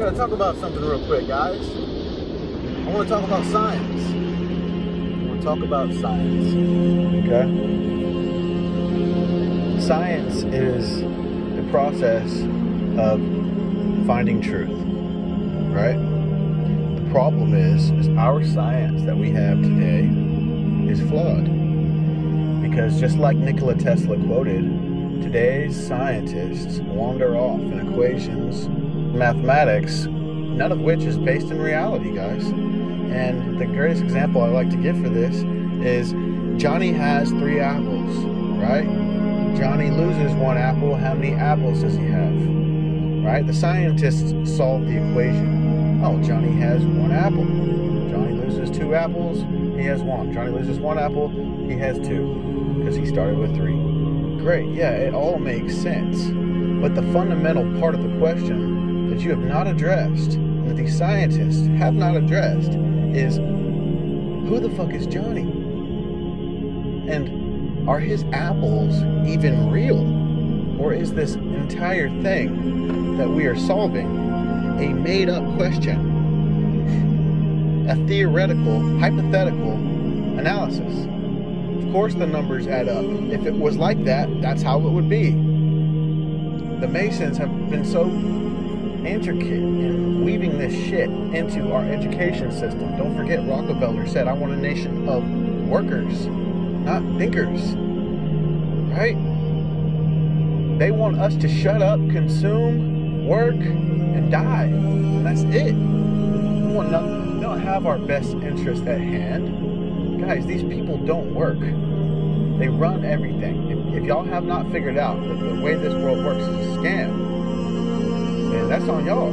gotta talk about something real quick, guys. I want to talk about science. I want to talk about science. Okay? Science is the process of finding truth, right? The problem is, is our science that we have today is flawed. Because just like Nikola Tesla quoted, today's scientists wander off in equations, mathematics, none of which is based in reality, guys. And the greatest example I like to give for this is Johnny has three apples, right? Johnny loses one apple. How many apples does he have? Right? The scientists solve the equation. Oh, Johnny has one apple. Johnny loses two apples. He has one. Johnny loses one apple. He has two because he started with three. Great. Yeah, it all makes sense. But the fundamental part of the question that you have not addressed, that these scientists have not addressed, is who the fuck is Johnny? And are his apples even real? Or is this entire thing that we are solving a made up question? A theoretical, hypothetical analysis. Of course, the numbers add up. If it was like that, that's how it would be. The Masons have been so intricate in weaving this shit into our education system. Don't forget, Rockefeller said, I want a nation of workers, not thinkers. Right? They want us to shut up, consume, work, and die. And that's it. We want nothing. We don't have our best interest at hand. Guys, these people don't work. They run everything. If, if y'all have not figured out that the way this world works is a scam, that's on y'all.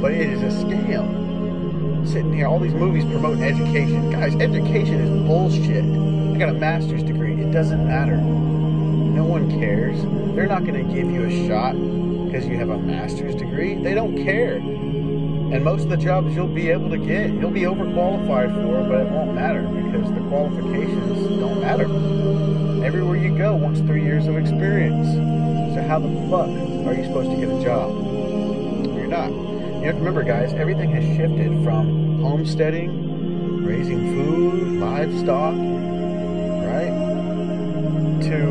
But it is a scam. Sitting here, all these movies promote education. Guys, education is bullshit. I got a master's degree. It doesn't matter. No one cares. They're not going to give you a shot because you have a master's degree. They don't care. And most of the jobs you'll be able to get, you'll be overqualified for, but it won't matter because the qualifications don't matter. Everywhere you go wants three years of experience. So how the fuck are you supposed to get a job? You're not. You have to remember, guys, everything has shifted from homesteading, raising food, livestock, right, to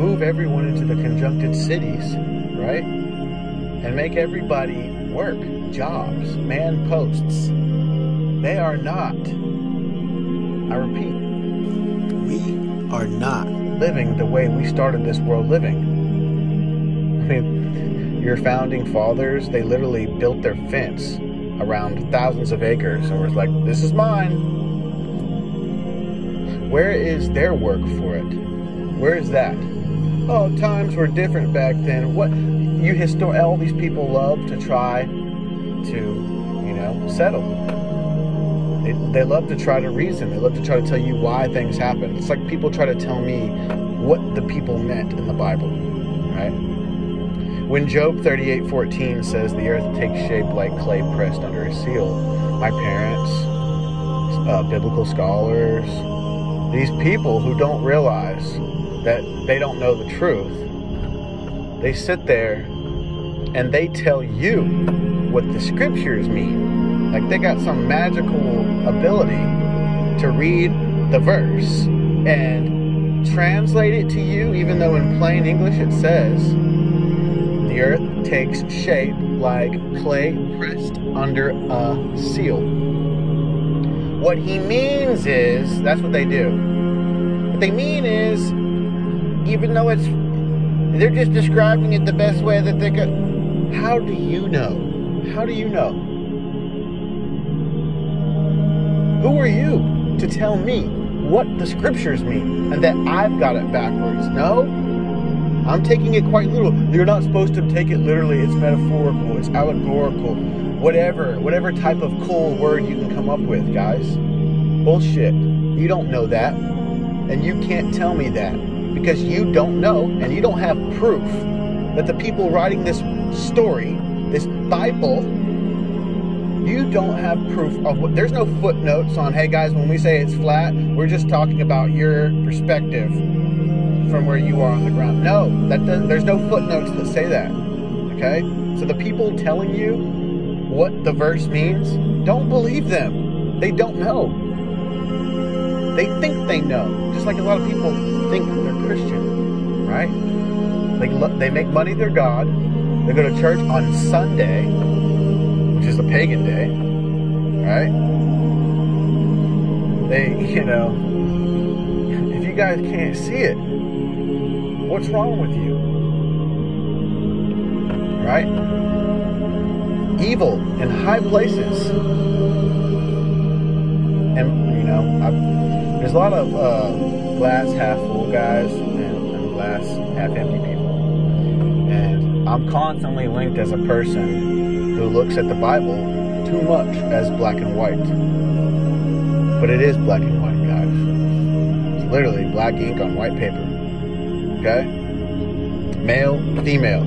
move everyone into the conjuncted cities, right, and make everybody work, jobs, man posts. They are not, I repeat, we are not living the way we started this world living. Your founding fathers, they literally built their fence around thousands of acres and was like, this is mine. Where is their work for it? Where is that? Oh, times were different back then. What you histor all these people love to try to, you know, settle. They, they love to try to reason. They love to try to tell you why things happen. It's like people try to tell me what the people meant in the Bible, right? When Job 38:14 says the earth takes shape like clay pressed under a seal, my parents, uh, biblical scholars, these people who don't realize that they don't know the truth, they sit there and they tell you what the scriptures mean. Like they got some magical ability to read the verse and translate it to you, even though in plain English it says, the earth takes shape like clay pressed under a seal. What he means is, that's what they do. What they mean is, even though it's, they're just describing it the best way that they could. How do you know? How do you know? Who are you to tell me what the scriptures mean and that I've got it backwards? No? I'm taking it quite literal. You're not supposed to take it literally. It's metaphorical, it's allegorical, whatever, whatever type of cool word you can come up with, guys. Bullshit. You don't know that. And you can't tell me that because you don't know and you don't have proof that the people writing this story, this Bible, you don't have proof of what there's no footnotes on hey guys when we say it's flat we're just talking about your perspective from where you are on the ground no that does, there's no footnotes that say that okay So the people telling you what the verse means, don't believe them. They don't know. They think they know. Just like a lot of people think they're Christian, right? They, they make money their God. They go to church on Sunday, which is a pagan day, right? They, you know, if you guys can't see it, what's wrong with you? Right? Evil in high places. And, you know, I've, there's a lot of uh, glass half full guys and, and glass half empty people. And I'm constantly linked as a person who looks at the Bible too much as black and white. But it is black and white, guys. It's literally black ink on white paper. Okay? Male, female,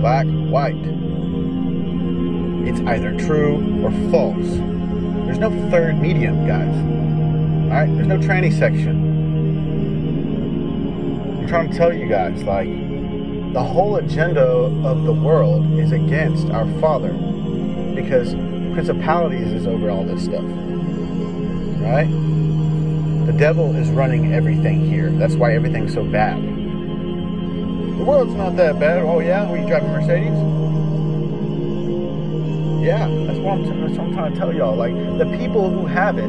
black, white. It's either true or false. There's no third medium, guys. Alright? There's no tranny section. I'm trying to tell you guys, like, the whole agenda of the world is against our Father because principalities is over all this stuff. Right? The devil is running everything here. That's why everything's so bad. The world's not that bad. Oh yeah, were you driving Mercedes? Yeah, that's what I'm, that's what I'm trying to tell y'all. Like the people who have it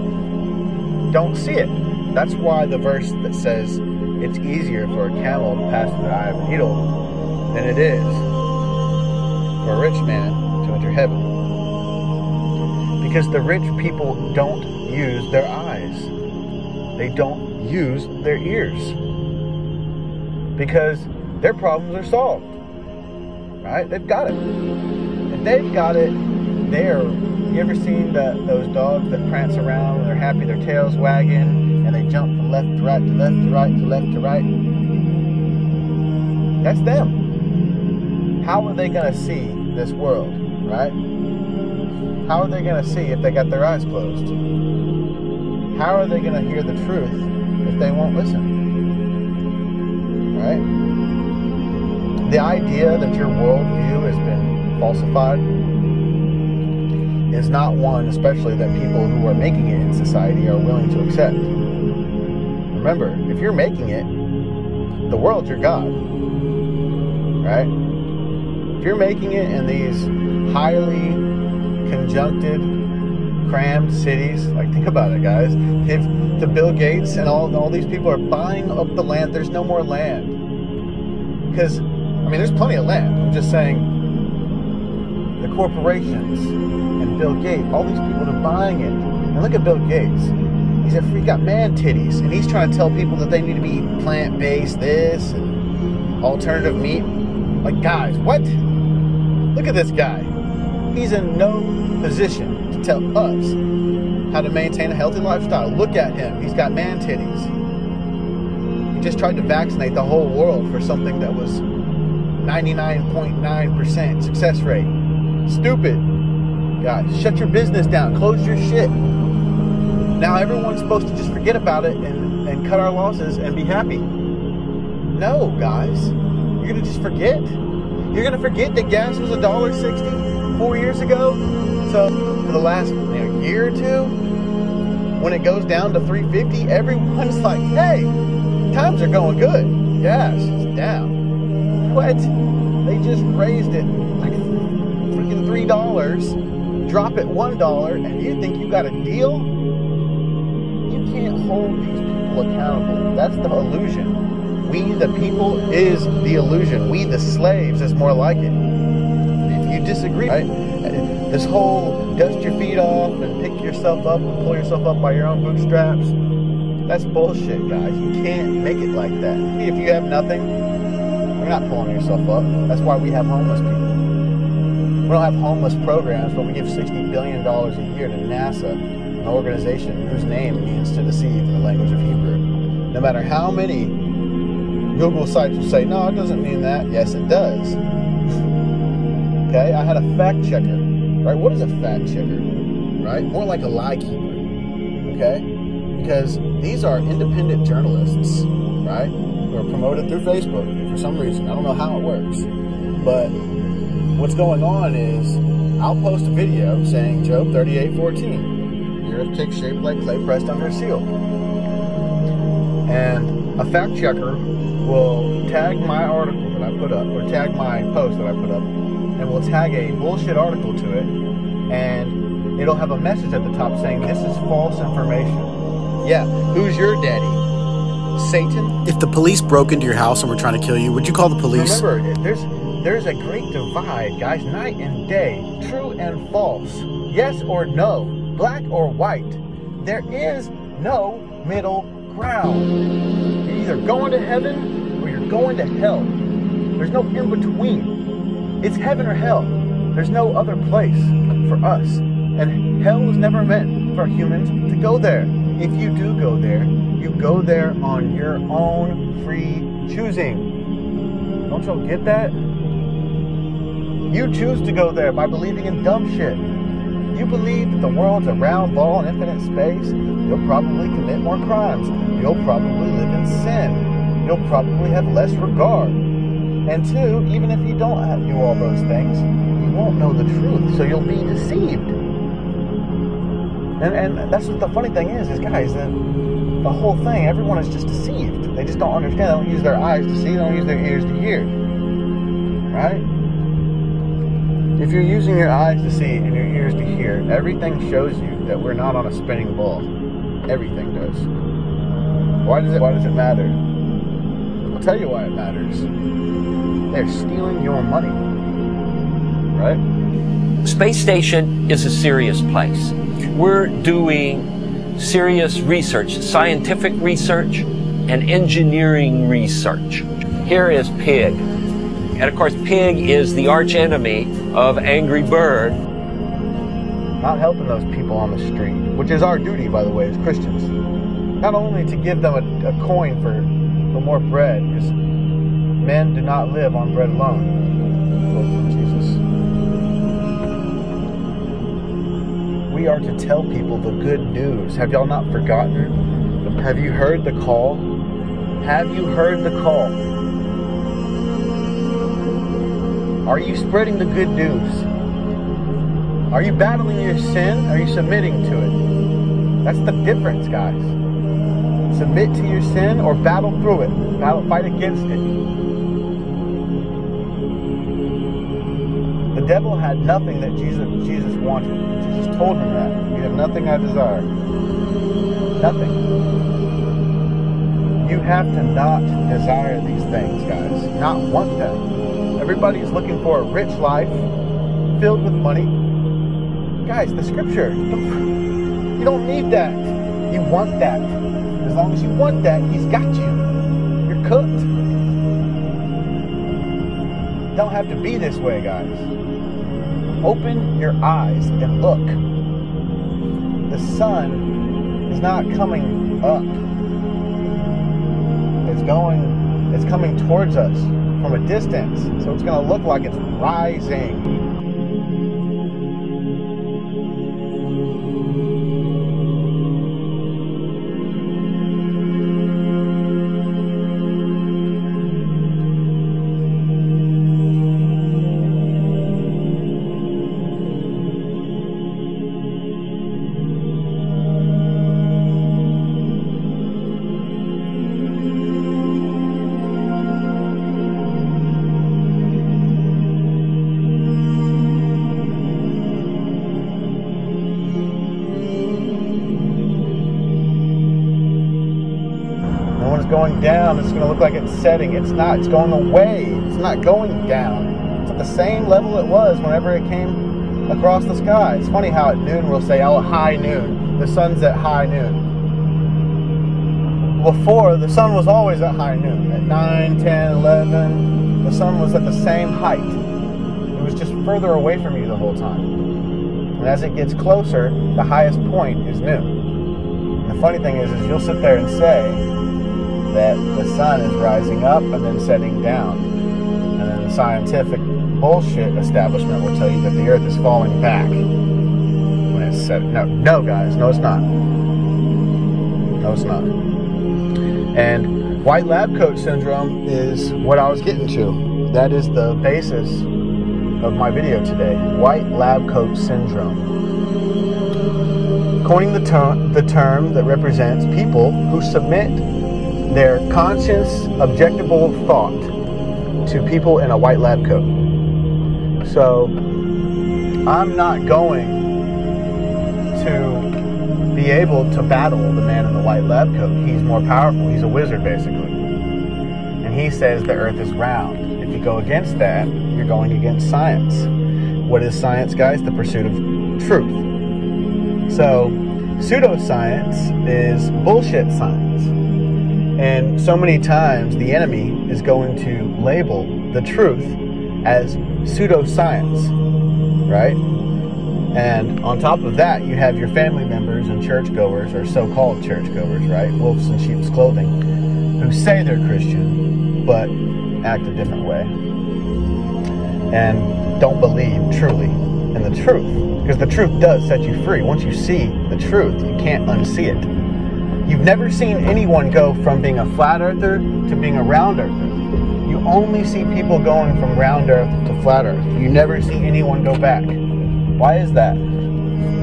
don't see it. That's why the verse that says it's easier for a camel to pass through the eye of a needle than it is for a rich man to enter heaven. Because the rich people don't use their eyes. They don't use their ears. Because their problems are solved. Right? They've got it. If they've got it, they're. You ever seen the, those dogs that prance around and they're happy, their tails wagging, and they jump from left to right to left to right to left to right? That's them. How are they going to see this world, right? How are they going to see if they got their eyes closed? How are they going to hear the truth if they won't listen? Right? The idea that your worldview has been falsified is not one, especially that people who are making it in society are willing to accept. Remember, if you're making it, the world's your God. Right? If you're making it in these highly conjuncted, crammed cities, like think about it, guys. If the Bill Gates and all, all these people are buying up the land, there's no more land. Because, I mean, there's plenty of land. I'm just saying, the corporations and Bill Gates, all these people are buying it. And look at Bill Gates. He's a freak got man titties, and he's trying to tell people that they need to be plant based, this and alternative meat. Like, guys, what? Look at this guy. He's in no position to tell us how to maintain a healthy lifestyle. Look at him. He's got man titties. He just tried to vaccinate the whole world for something that was 99.9% success rate. Stupid. Guys, shut your business down. Close your shit. Now everyone's supposed to just forget about it and, and cut our losses and be happy. No, guys. You're gonna just forget. You're gonna forget that gas was a dollar sixty four years ago. So for the last you know, year or two, when it goes down to 350, everyone's like, hey, times are going good. Gas is down. What? They just raised it like freaking three dollars, drop it one dollar, and you think you got a deal? You can't hold these people accountable. That's the illusion. We, the people, is the illusion. We, the slaves, is more like it. Disagree, right? This whole dust your feet off and pick yourself up and pull yourself up by your own bootstraps. That's bullshit, guys. You can't make it like that. If you have nothing, you're not pulling yourself up. That's why we have homeless people. We don't have homeless programs, but we give $60 billion a year to NASA, an organization whose name means to deceive in the language of Hebrew. No matter how many Google sites will say, no, it doesn't mean that. Yes, it does. Okay, I had a fact checker. Right? What is a fact checker? Right? More like a lie keeper. Okay? Because these are independent journalists, right? Who are promoted through Facebook for some reason. I don't know how it works. But what's going on is I'll post a video saying Job 38:14. The earth takes shape like clay pressed under a seal. And a fact checker will tag my article that I put up, or tag my post that I put up, and we'll tag a bullshit article to it, and it'll have a message at the top saying this is false information. Yeah, who's your daddy? Satan? If the police broke into your house and were trying to kill you, would you call the police? Remember, there's there's a great divide, guys, night and day, true and false, yes or no, black or white. There is no middle ground. You're either going to heaven or you're going to hell. There's no in between. It's heaven or hell. There's no other place for us. And hell was never meant for humans to go there. If you do go there, you go there on your own free choosing. Don't y'all get that? You choose to go there by believing in dumb shit. You believe that the world's a round ball in infinite space, you'll probably commit more crimes. You'll probably live in sin. You'll probably have less regard. And two, even if you don't do all those things, you won't know the truth, so you'll be deceived. And, and that's what the funny thing is, is guys, that the whole thing, everyone is just deceived. They just don't understand. They don't use their eyes to see, they don't use their ears to hear. Right? If you're using your eyes to see and your ears to hear, everything shows you that we're not on a spinning ball. Everything does. Why does it why does it matter? I'll tell you why it matters. They're stealing your money. Right? Space station is a serious place. We're doing serious research, scientific research and engineering research. Here is Pig. And of course, Pig is the arch enemy of Angry Bird. Not helping those people on the street, which is our duty, by the way, as Christians. Not only to give them a, a coin for, for more bread, because men do not live on bread alone. Jesus. We are to tell people the good news. Have y'all not forgotten? Have you heard the call? Have you heard the call? Are you spreading the good news? Are you battling your sin? Are you submitting to it? That's the difference, guys. Submit to your sin or battle through it. Battle, fight against it. The devil had nothing that Jesus Jesus wanted. Jesus told him that. You have nothing I desire. Nothing. You have to not desire these things, guys. Not want them. Everybody's looking for a rich life filled with money. Guys, the scripture, you don't need that. You want that. As long as you want that, he's got you. You're cooked. Don't have to be this way, guys. Open your eyes and look. The sun is not coming up. It's going, it's coming towards us from a distance. So it's going to look like it's rising. Like it's setting. It's not. It's going away. It's not going down. It's at the same level it was whenever it came across the sky. It's funny how at noon we'll say, oh, high noon. The sun's at high noon. Before, the sun was always at high noon. At 9, 10, 11, the sun was at the same height. It was just further away from you the whole time. And as it gets closer, the highest point is noon. The funny thing is, is you'll sit there and say, that the sun is rising up and then setting down. And then the scientific bullshit establishment will tell you that the earth is falling back when it's set. No, no, guys, no, it's not. No, it's not. And white lab coat syndrome is what I was getting to. That is the basis of my video today white lab coat syndrome. Coining the, ter- the term that represents people who submit their conscious, objectable thought to people in a white lab coat. So, I'm not going to be able to battle the man in the white lab coat. He's more powerful. He's a wizard, basically. And he says the earth is round. If you go against that, you're going against science. What is science, guys? The pursuit of truth. So, pseudoscience is bullshit science. And so many times the enemy is going to label the truth as pseudoscience, right? And on top of that, you have your family members and churchgoers, or so called churchgoers, right? Wolves in sheep's clothing, who say they're Christian, but act a different way. And don't believe truly in the truth. Because the truth does set you free. Once you see the truth, you can't unsee it. You've never seen anyone go from being a flat earther to being a round earther. You only see people going from round earth to flat earth. You never see anyone go back. Why is that?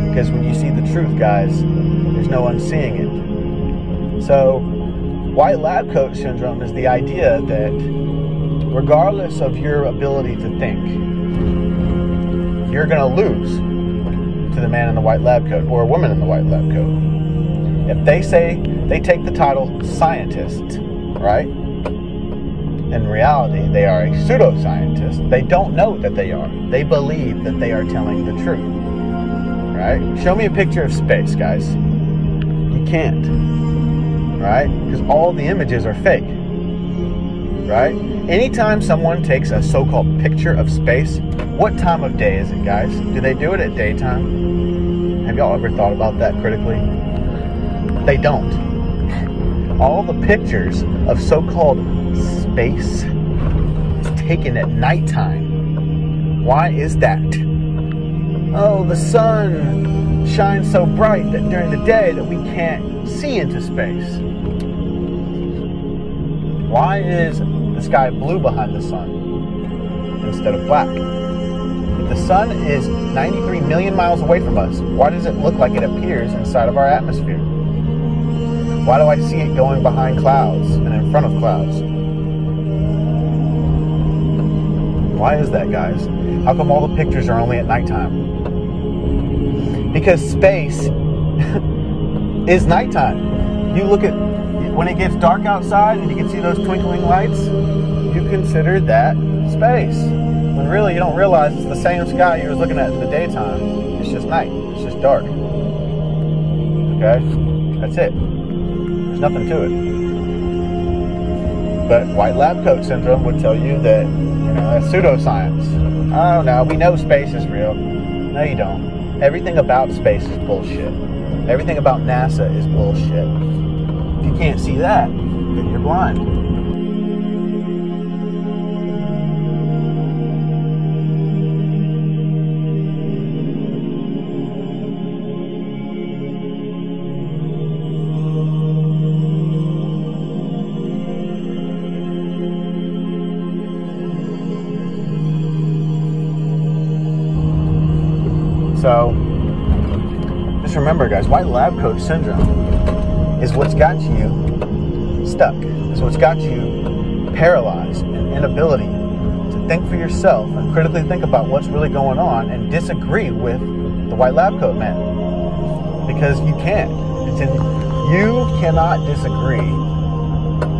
Because when you see the truth, guys, there's no unseeing it. So, white lab coat syndrome is the idea that regardless of your ability to think, you're going to lose to the man in the white lab coat or a woman in the white lab coat. If they say they take the title scientist, right? In reality, they are a pseudoscientist. They don't know that they are. They believe that they are telling the truth. Right? Show me a picture of space, guys. You can't. Right? Because all the images are fake. Right? Anytime someone takes a so called picture of space, what time of day is it, guys? Do they do it at daytime? Have y'all ever thought about that critically? They don't. All the pictures of so called space is taken at nighttime. Why is that? Oh, the sun shines so bright that during the day that we can't see into space. Why is the sky blue behind the sun instead of black? If the sun is 93 million miles away from us, why does it look like it appears inside of our atmosphere? Why do I see it going behind clouds and in front of clouds? Why is that, guys? How come all the pictures are only at nighttime? Because space is nighttime. You look at when it gets dark outside and you can see those twinkling lights, you consider that space. When really you don't realize it's the same sky you was looking at in the daytime. It's just night. It's just dark. Okay? That's it. Nothing to it. But white lab coat syndrome would tell you that, you know, that's pseudoscience. Oh no, we know space is real. No, you don't. Everything about space is bullshit. Everything about NASA is bullshit. If you can't see that, then you're blind. So, just remember, guys, white lab coat syndrome is what's got you stuck. It's what's got you paralyzed and inability to think for yourself and critically think about what's really going on and disagree with the white lab coat man. Because you can't. It's in you cannot disagree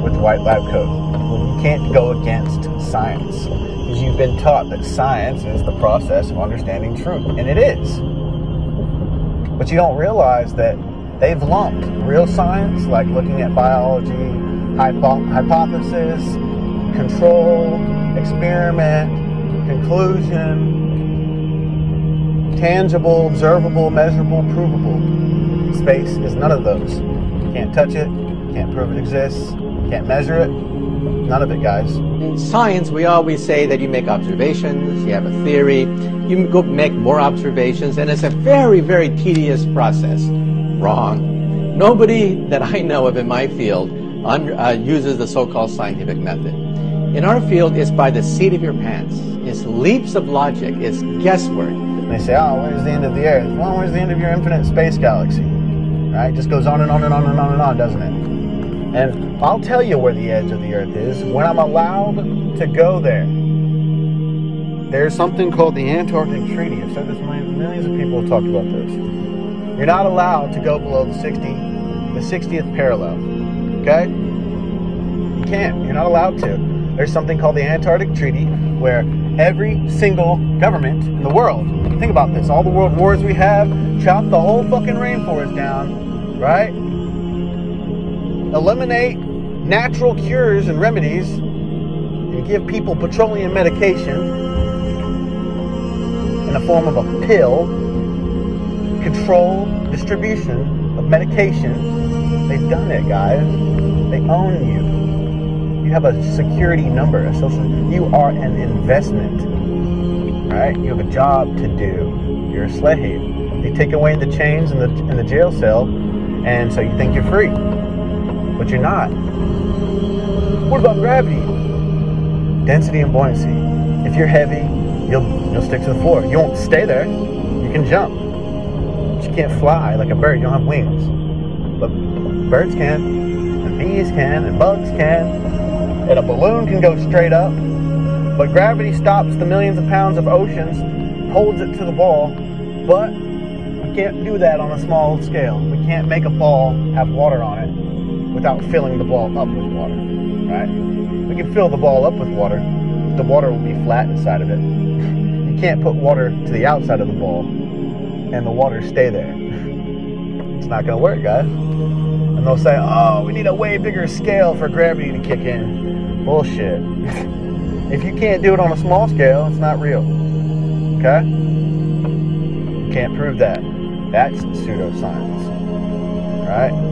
with the white lab coat. You can't go against science. You've been taught that science is the process of understanding truth. And it is. But you don't realize that they've lumped real science, like looking at biology, hypo- hypothesis, control, experiment, conclusion, tangible, observable, measurable, provable. Space is none of those. Can't touch it, can't prove it exists, can't measure it. None of it, guys. In science, we always say that you make observations, you have a theory, you go make more observations, and it's a very, very tedious process. Wrong. Nobody that I know of in my field uh, uses the so-called scientific method. In our field, it's by the seat of your pants. It's leaps of logic. It's guesswork. And they say, oh, where's the end of the earth? Well, where's the end of your infinite space galaxy? Right? It just goes on and on and on and on and on, doesn't it? And I'll tell you where the edge of the earth is when I'm allowed to go there. There's something called the Antarctic Treaty. I've said this millions, millions of people have talked about this. You're not allowed to go below the 60, the 60th parallel. Okay? You can't. You're not allowed to. There's something called the Antarctic Treaty where every single government in the world, think about this, all the world wars we have, chop the whole fucking rainforest down, right? Eliminate natural cures and remedies and give people petroleum medication in the form of a pill, control distribution of medication. They've done it, guys. They own you. You have a security number, a social. You are an investment, right? You have a job to do. You're a slave. They take away the chains and the in the jail cell, and so you think you're free, but you're not. What about gravity? Density and buoyancy. If you're heavy, you'll you'll stick to the floor. You won't stay there. You can jump. But you can't fly like a bird. You don't have wings. But birds can, and bees can, and bugs can, and a balloon can go straight up. But gravity stops the millions of pounds of oceans, holds it to the ball, but we can't do that on a small scale. We can't make a ball have water on it without filling the ball up with water, right? We can fill the ball up with water, the water will be flat inside of it. You can't put water to the outside of the ball and the water stay there. It's not gonna work, guys. And they'll say, oh, we need a way bigger scale for gravity to kick in. Bullshit. if you can't do it on a small scale, it's not real. Okay? Can't prove that. That's pseudoscience. Right?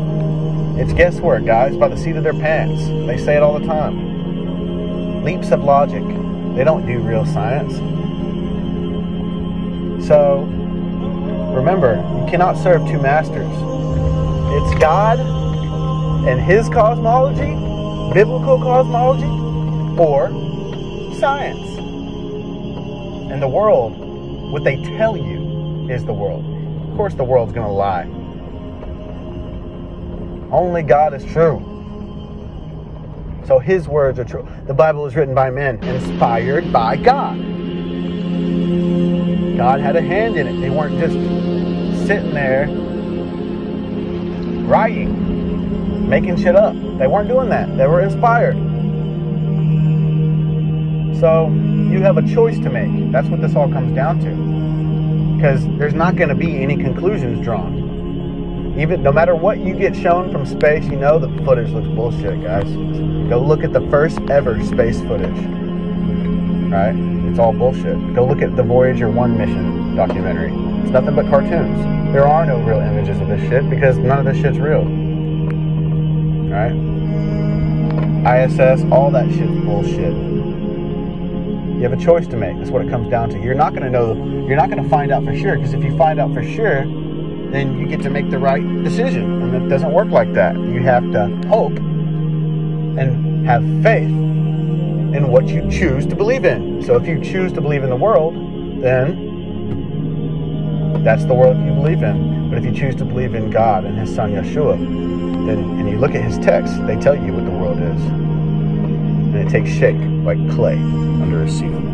It's guesswork, guys, by the seat of their pants. They say it all the time. Leaps of logic. They don't do real science. So, remember, you cannot serve two masters. It's God and His cosmology, biblical cosmology, or science. And the world, what they tell you is the world. Of course, the world's going to lie. Only God is true. So His words are true. The Bible is written by men, inspired by God. God had a hand in it. They weren't just sitting there writing, making shit up. They weren't doing that. They were inspired. So you have a choice to make. That's what this all comes down to. Because there's not going to be any conclusions drawn. Even no matter what you get shown from space, you know the footage looks bullshit, guys. Go look at the first ever space footage. Right? It's all bullshit. Go look at the Voyager 1 mission documentary. It's nothing but cartoons. There are no real images of this shit because none of this shit's real. Right? ISS, all that shit's bullshit. You have a choice to make. That's what it comes down to. You're not going to know, you're not going to find out for sure because if you find out for sure, then you get to make the right decision. And it doesn't work like that. You have to hope and have faith in what you choose to believe in. So if you choose to believe in the world, then that's the world you believe in. But if you choose to believe in God and His Son Yeshua, then and you look at His text, they tell you what the world is. And it takes shape like clay under a seal.